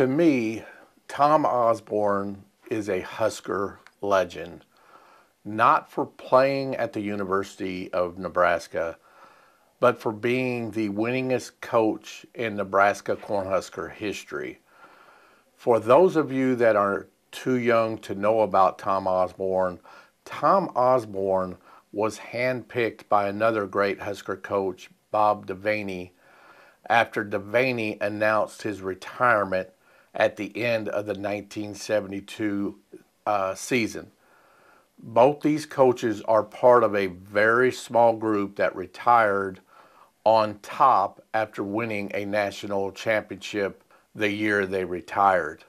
To me, Tom Osborne is a Husker legend, not for playing at the University of Nebraska, but for being the winningest coach in Nebraska Cornhusker history. For those of you that are too young to know about Tom Osborne, Tom Osborne was handpicked by another great Husker coach, Bob Devaney, after Devaney announced his retirement at the end of the 1972 uh, season. Both these coaches are part of a very small group that retired on top after winning a national championship the year they retired.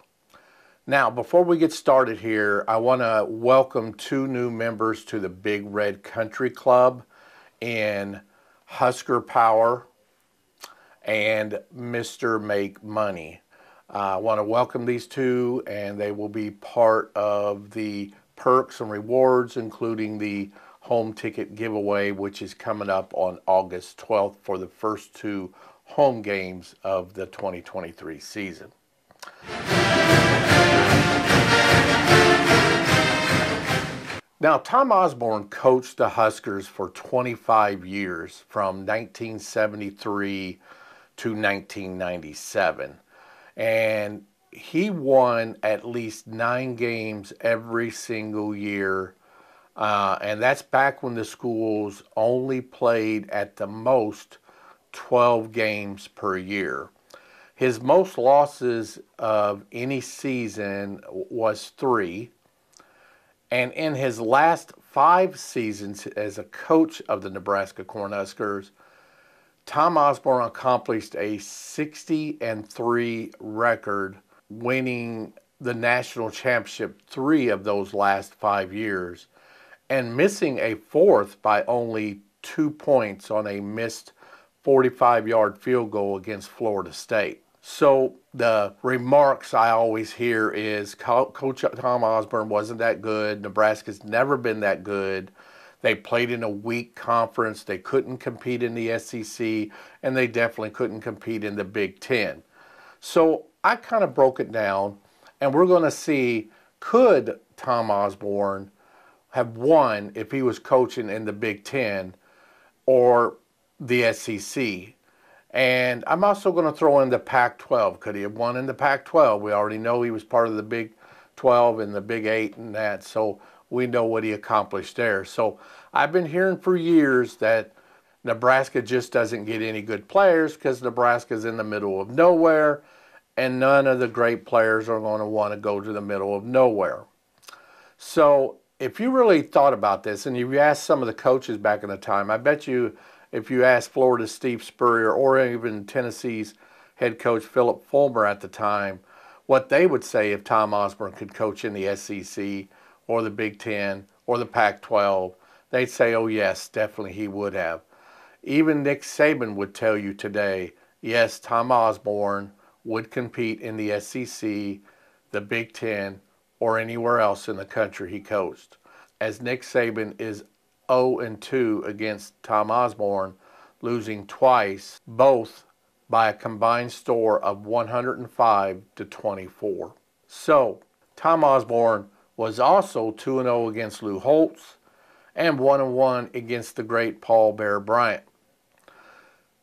Now, before we get started here, I want to welcome two new members to the Big Red Country Club in Husker Power and Mr. Make Money. I want to welcome these two, and they will be part of the perks and rewards, including the home ticket giveaway, which is coming up on August 12th for the first two home games of the 2023 season. Now, Tom Osborne coached the Huskers for 25 years from 1973 to 1997. And he won at least nine games every single year. Uh, and that's back when the schools only played at the most 12 games per year. His most losses of any season was three. And in his last five seasons as a coach of the Nebraska Cornhuskers, Tom Osborne accomplished a 60 and 3 record, winning the national championship three of those last five years, and missing a fourth by only two points on a missed 45 yard field goal against Florida State. So the remarks I always hear is Coach Tom Osborne wasn't that good. Nebraska's never been that good. They played in a weak conference. They couldn't compete in the SEC, and they definitely couldn't compete in the Big Ten. So I kind of broke it down, and we're going to see could Tom Osborne have won if he was coaching in the Big Ten or the SEC. And I'm also going to throw in the Pac 12. Could he have won in the Pac 12? We already know he was part of the Big 12 and the Big 8 and that. So we know what he accomplished there. So I've been hearing for years that Nebraska just doesn't get any good players because Nebraska's in the middle of nowhere and none of the great players are going to want to go to the middle of nowhere. So if you really thought about this and you asked some of the coaches back in the time, I bet you if you asked Florida's Steve Spurrier or even Tennessee's head coach Phillip Fulmer at the time, what they would say if Tom Osborne could coach in the SEC or the Big Ten or the Pac 12, they'd say, oh, yes, definitely he would have. Even Nick Saban would tell you today, yes, Tom Osborne would compete in the SEC, the Big Ten, or anywhere else in the country he coached. As Nick Saban is 0 and 2 against Tom Osborne, losing twice, both by a combined score of 105 to 24. So, Tom Osborne was also 2 0 against Lou Holtz and 1 1 against the great Paul Bear Bryant.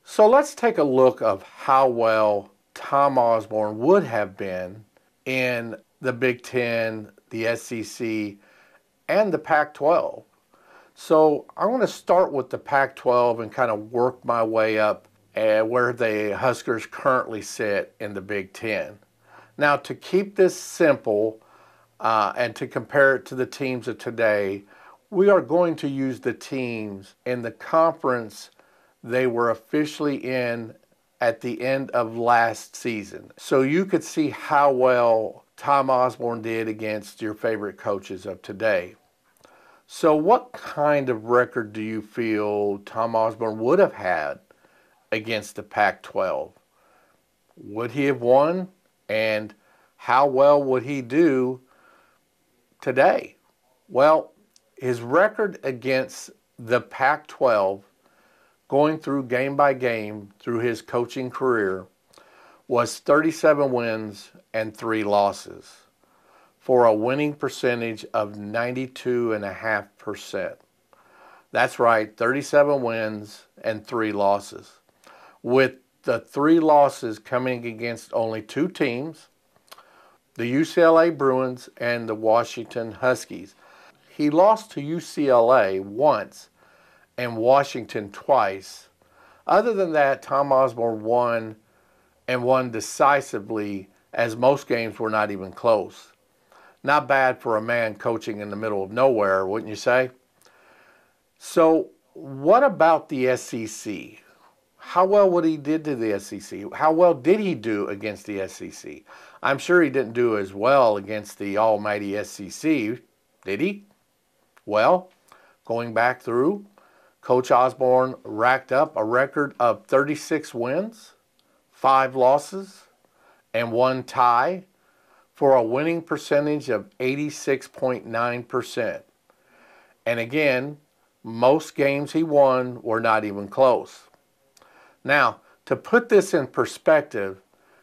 So let's take a look of how well Tom Osborne would have been in the Big Ten, the SEC, and the Pac 12. So I want to start with the Pac 12 and kind of work my way up where the Huskers currently sit in the Big Ten. Now, to keep this simple uh, and to compare it to the teams of today, we are going to use the teams in the conference they were officially in at the end of last season. So you could see how well Tom Osborne did against your favorite coaches of today. So, what kind of record do you feel Tom Osborne would have had against the Pac 12? Would he have won? And how well would he do today? Well, his record against the Pac 12, going through game by game through his coaching career, was 37 wins and three losses for a winning percentage of 92.5%. That's right, 37 wins and three losses. With the three losses coming against only two teams, the UCLA Bruins and the Washington Huskies. He lost to UCLA once and Washington twice. Other than that, Tom Osborne won and won decisively as most games were not even close. Not bad for a man coaching in the middle of nowhere, wouldn't you say? So, what about the SEC? How well would he did to the SEC? How well did he do against the SEC? I'm sure he didn't do as well against the almighty SEC, did he? Well, going back through, Coach Osborne racked up a record of 36 wins, five losses, and one tie for a winning percentage of 86.9%. And again, most games he won were not even close. Now, to put this in perspective,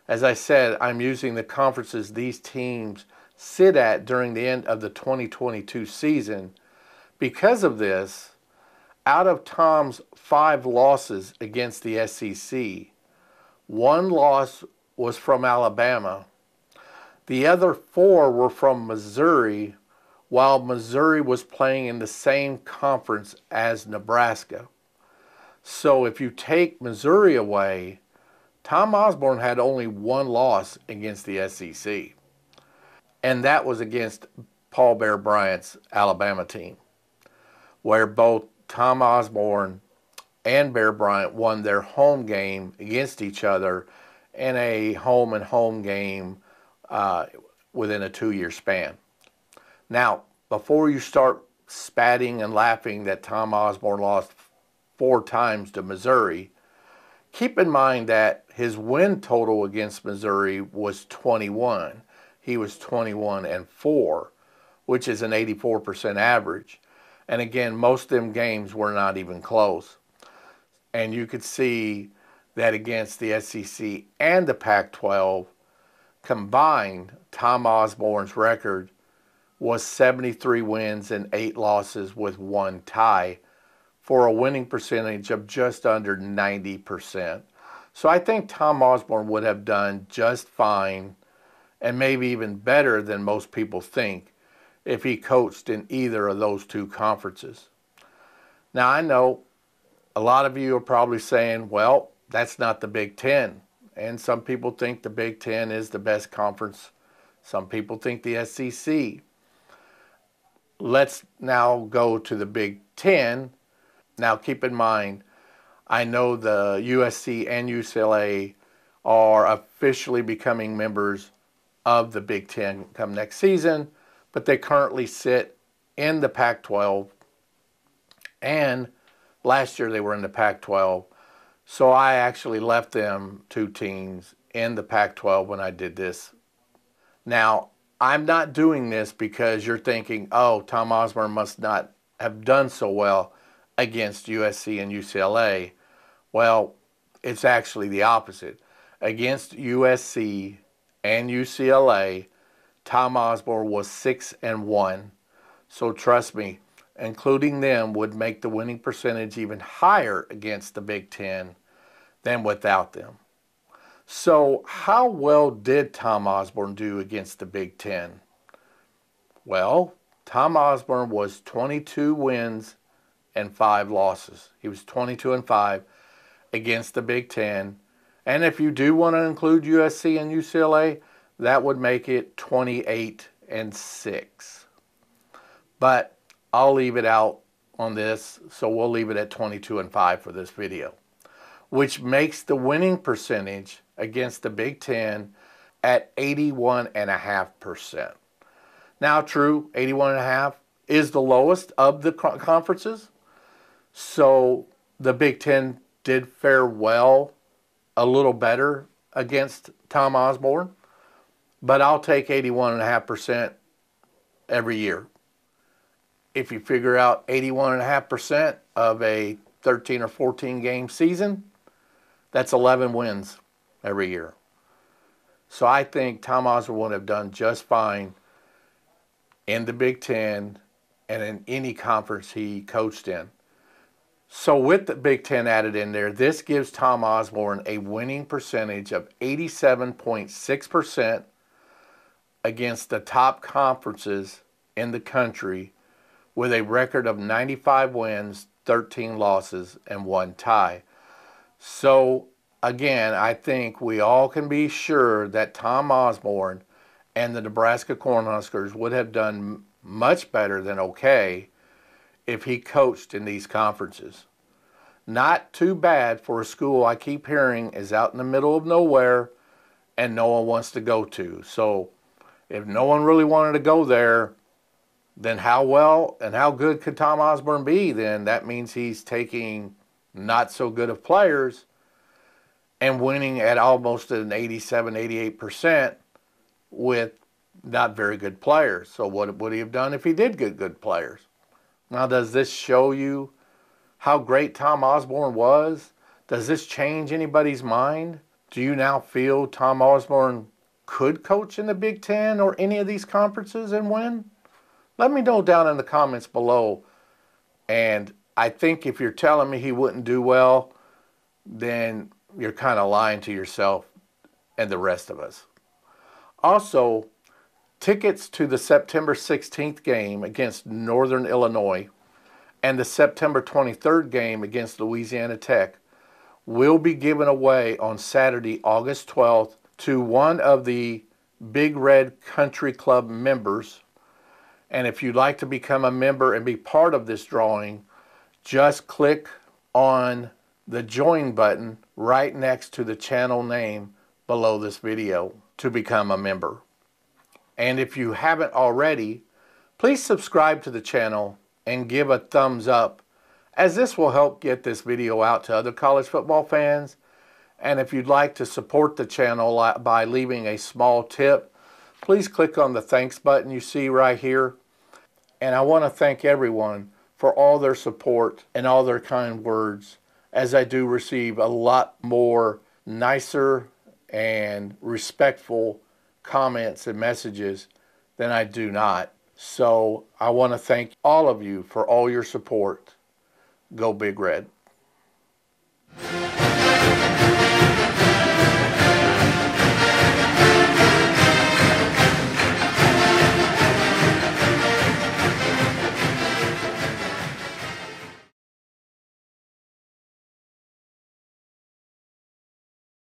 as I said, I'm using the conferences these teams sit at during the end of the 2022 season. Because of this, out of Tom's five losses against the SEC, one loss was from Alabama. The other four were from Missouri, while Missouri was playing in the same conference as Nebraska. So if you take Missouri away, Tom Osborne had only one loss against the SEC, and that was against Paul Bear Bryant's Alabama team, where both Tom Osborne and Bear Bryant won their home game against each other in a home and home game uh, within a two year span. Now, before you start spatting and laughing that Tom Osborne lost four times to Missouri, keep in mind that his win total against Missouri was 21. He was 21 and 4, which is an 84% average. And again, most of them games were not even close. And you could see that against the SEC and the Pac 12 combined, Tom Osborne's record was 73 wins and 8 losses with one tie for a winning percentage of just under 90%. So I think Tom Osborne would have done just fine and maybe even better than most people think if he coached in either of those two conferences. Now, I know a lot of you are probably saying, well, that's not the Big Ten. And some people think the Big Ten is the best conference. Some people think the SEC. Let's now go to the Big Ten. Now, keep in mind, I know the USC and UCLA are officially becoming members of the Big Ten come next season but they currently sit in the Pac 12. And last year they were in the Pac 12. So I actually left them two teams in the Pac 12 when I did this. Now, I'm not doing this because you're thinking, oh, Tom Osborne must not have done so well against USC and UCLA. Well, it's actually the opposite. Against USC and UCLA, Tom Osborne was 6 and 1. So trust me, including them would make the winning percentage even higher against the Big 10 than without them. So, how well did Tom Osborne do against the Big 10? Well, Tom Osborne was 22 wins and 5 losses. He was 22 and 5 against the Big 10. And if you do want to include USC and UCLA, that would make it 28 and 6. But I'll leave it out on this, so we'll leave it at 22 and 5 for this video, which makes the winning percentage against the Big Ten at 81.5%. Now, true, 81.5 is the lowest of the conferences, so the Big Ten did fare well, a little better against Tom Osborne but I'll take 81.5% every year. If you figure out 81.5% of a 13 or 14 game season, that's 11 wins every year. So I think Tom Osborne would have done just fine in the Big Ten and in any conference he coached in. So with the Big Ten added in there, this gives Tom Osborne a winning percentage of 87.6% against the top conferences in the country with a record of 95 wins, 13 losses, and one tie. So again, I think we all can be sure that Tom Osborne and the Nebraska Cornhuskers would have done much better than okay if he coached in these conferences. Not too bad for a school I keep hearing is out in the middle of nowhere and no one wants to go to. So if no one really wanted to go there, then how well and how good could Tom Osborne be? Then that means he's taking not so good of players and winning at almost an 87, 88% with not very good players. So what would he have done if he did get good players? Now, does this show you how great Tom Osborne was? Does this change anybody's mind? Do you now feel Tom Osborne could coach in the Big Ten or any of these conferences and win? Let me know down in the comments below. And I think if you're telling me he wouldn't do well, then you're kind of lying to yourself and the rest of us. Also, tickets to the September 16th game against Northern Illinois and the September 23rd game against Louisiana Tech will be given away on Saturday, August 12th to one of the Big Red Country Club members. And if you'd like to become a member and be part of this drawing, just click on the join button right next to the channel name below this video to become a member. And if you haven't already, please subscribe to the channel and give a thumbs up as this will help get this video out to other college football fans. And if you'd like to support the channel uh, by leaving a small tip, please click on the thanks button you see right here. And I want to thank everyone for all their support and all their kind words as I do receive a lot more nicer and respectful comments and messages than I do not. So I want to thank all of you for all your support. Go Big Red.